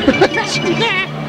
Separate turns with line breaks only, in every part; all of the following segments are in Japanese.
ね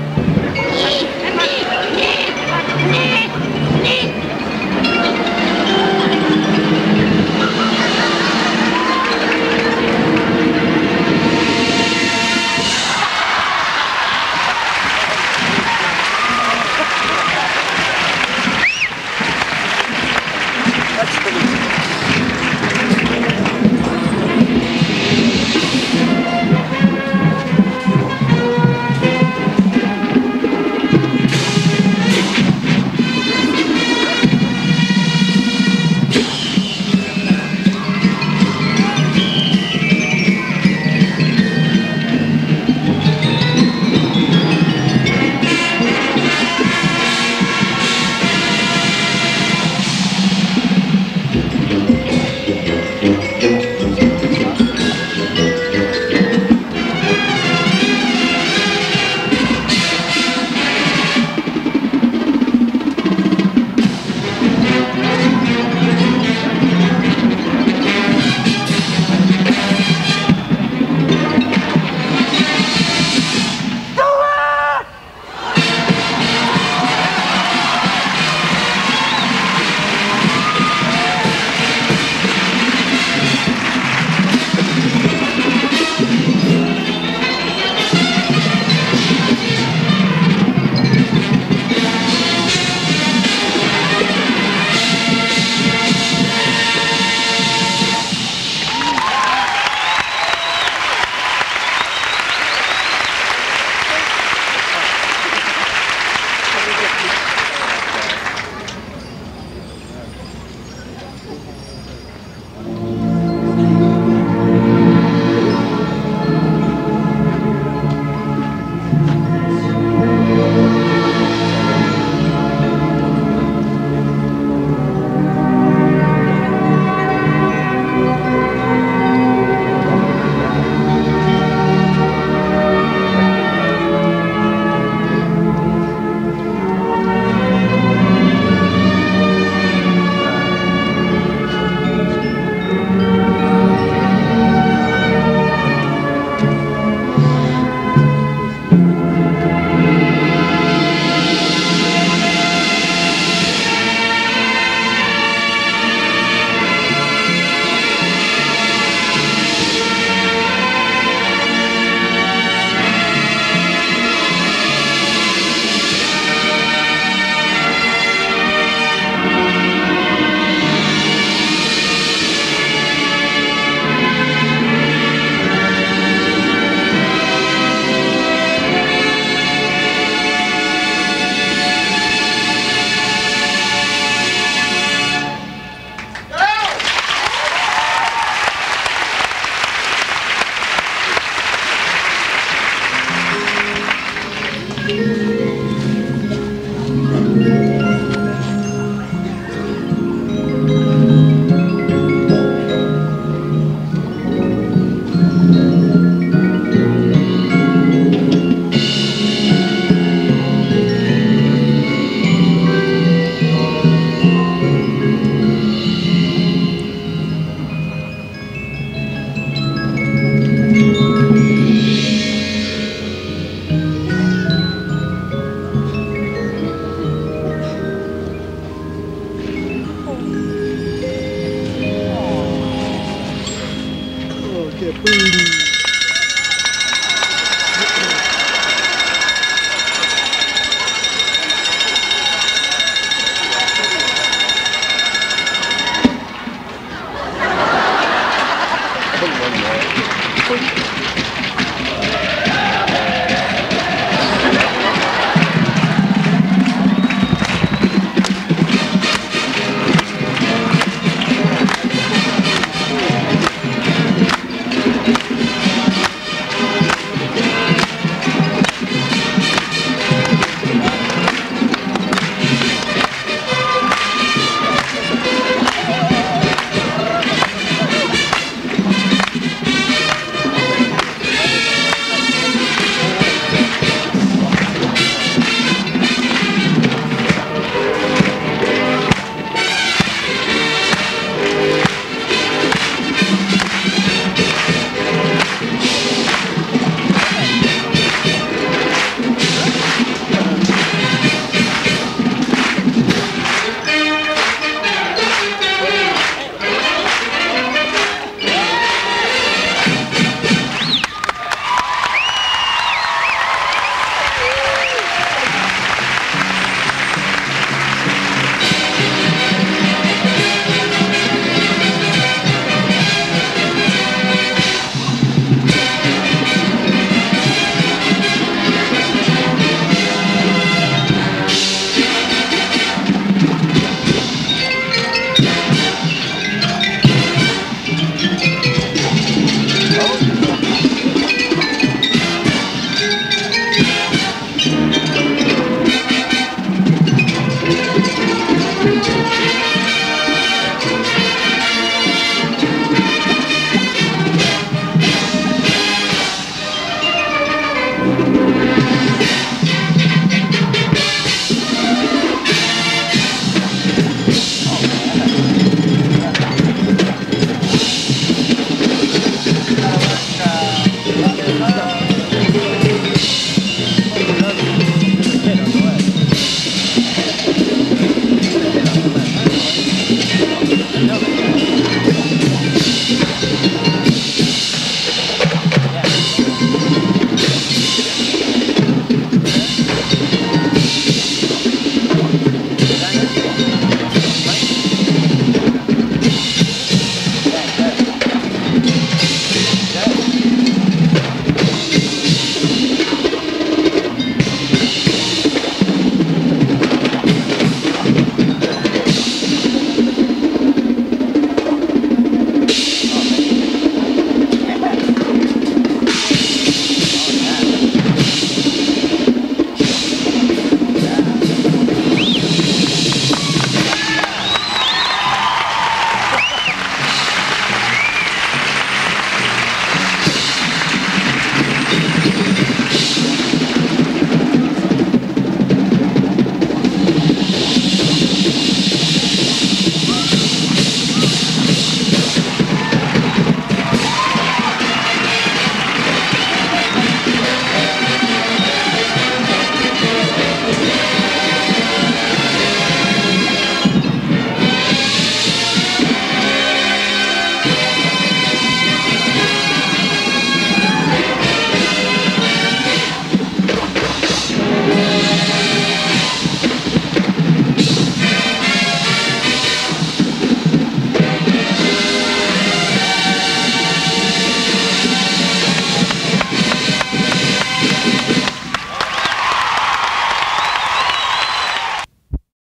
Música